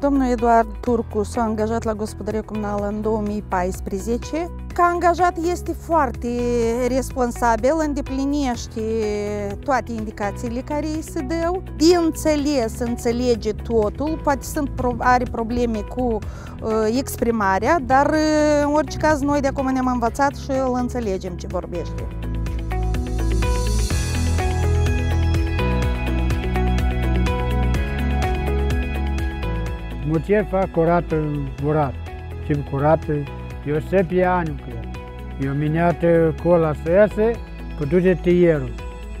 Domnul Eduard Turcu s-a angajat la gospodărie comunală în 2014. Ca angajat este foarte responsabil, îndeplinește toate indicațiile care îi se dau. De înțeles, înțelege totul, poate sunt, are probleme cu uh, exprimarea, dar uh, în orice caz noi de acum ne-am învățat și îl înțelegem ce vorbește. Mutter fa curată curat. Timp curată, eu 7 ani cred. Eu miniat cola să iasă, cu duce tierul.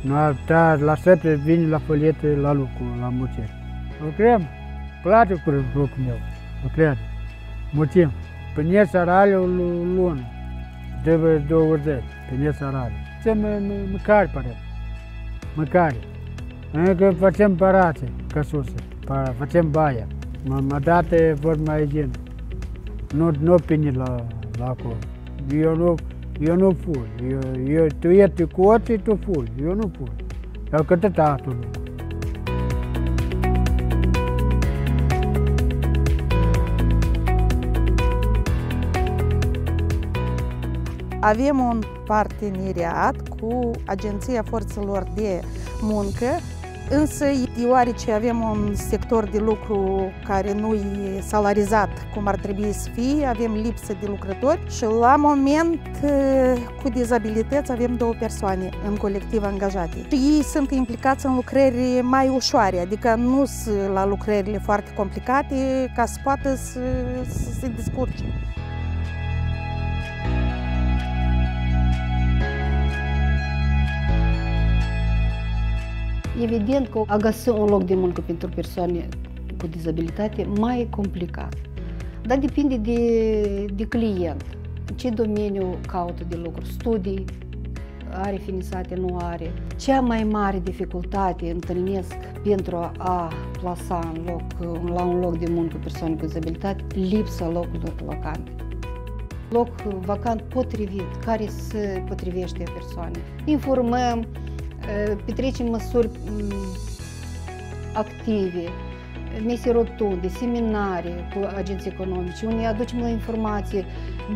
Nu ta la sete vine la foliete la lucru, la mutter. Lucrăm, place cu lucrul meu, lucrăm. Mutim, până saraliu lună, trebuie 20, până saraliu. Ce mâncare pare, mâncare. Încă facem parate, căsuse, facem baia. Mă date vor mai gen. Nu, nu pini la, la acolo. Eu nu, eu nu ful. Eu, eu, tu ești cu oții, tu ful. Eu nu ful. Eu câte tatăl. Avem un parteneriat cu Agenția Forțelor de Muncă Însă, deoarece avem un sector de lucru care nu e salarizat cum ar trebui să fie, avem lipsă de lucrători și la moment cu dizabilități avem două persoane în colectiv angajate. Și ei sunt implicați în lucrări mai ușoare, adică nu sunt la lucrările foarte complicate ca să poată să, să se descurce. Evident că a găsi un loc de muncă pentru persoane cu dizabilitate mai e complicat. Dar depinde de, de client. În ce domeniu caută de lucru? Studii, are finisate, nu are. Cea mai mare dificultate întâlnesc pentru a plasa în loc, la un loc de muncă persoane cu dizabilitate, lipsa locurilor vacante. Loc vacant potrivit, care se potrivește persoane. Informăm, petrecem măsuri active, mese rotunde, seminarii cu agenții economice, unde aducem la informație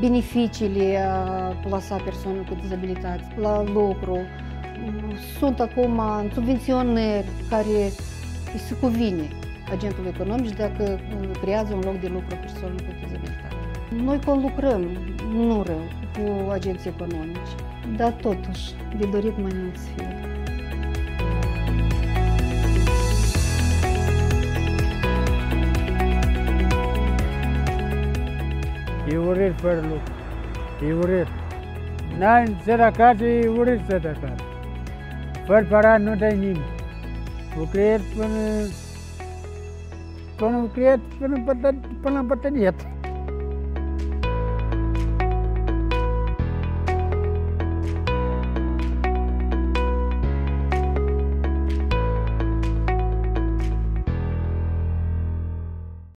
beneficiile a plasa persoane cu dizabilități la lucru. Sunt acum subvenționări care se cuvine agentul economic dacă creează un loc de lucru persoane cu dizabilitate. Noi conlucrăm, nu rău, cu agenții economici, dar totuși de dorit mai mult să fie. E urât fără lucru. E urât. N-ai să de acasă, e urât să de acasă. Fără parat nu dai nimic. Lucrezi până, până lucrezi până, până, până la bătăniet.